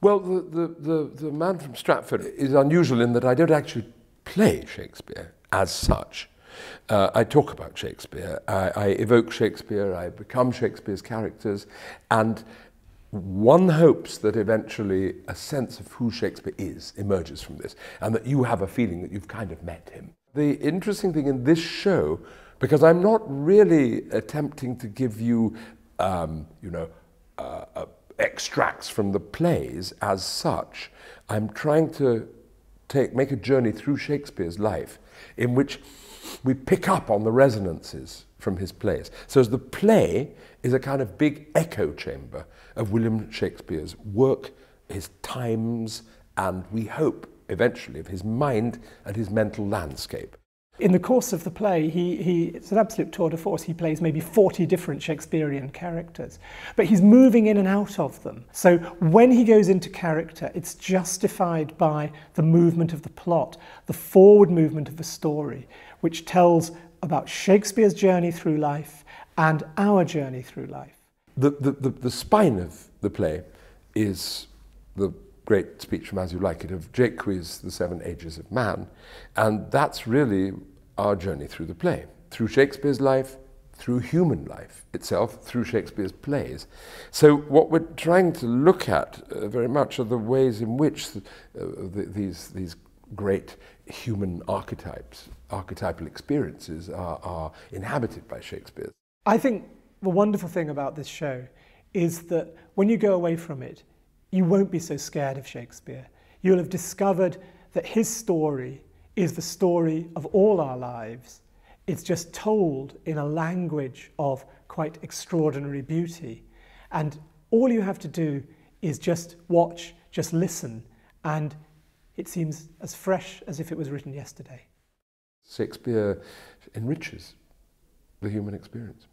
Well, the, the, the, the man from Stratford is unusual in that I don't actually play Shakespeare as such. Uh, I talk about Shakespeare, I, I evoke Shakespeare, I become Shakespeare's characters, and one hopes that eventually a sense of who Shakespeare is emerges from this, and that you have a feeling that you've kind of met him. The interesting thing in this show, because I'm not really attempting to give you, um, you know, uh, uh, extracts from the plays as such, I'm trying to take, make a journey through Shakespeare's life in which we pick up on the resonances from his plays. So as the play is a kind of big echo chamber of William Shakespeare's work, his times, and we hope eventually of his mind and his mental landscape. In the course of the play, he, he, it's an absolute tour de force. He plays maybe 40 different Shakespearean characters, but he's moving in and out of them. So when he goes into character, it's justified by the movement of the plot, the forward movement of the story, which tells about Shakespeare's journey through life and our journey through life. The, the, the, the spine of the play is the great speech from As You Like It of Jaques' The Seven Ages of Man. And that's really our journey through the play, through Shakespeare's life, through human life itself, through Shakespeare's plays. So what we're trying to look at uh, very much are the ways in which the, uh, the, these, these great human archetypes, archetypal experiences are, are inhabited by Shakespeare. I think the wonderful thing about this show is that when you go away from it, you won't be so scared of Shakespeare. You'll have discovered that his story is the story of all our lives. It's just told in a language of quite extraordinary beauty. And all you have to do is just watch, just listen, and it seems as fresh as if it was written yesterday. Shakespeare enriches the human experience.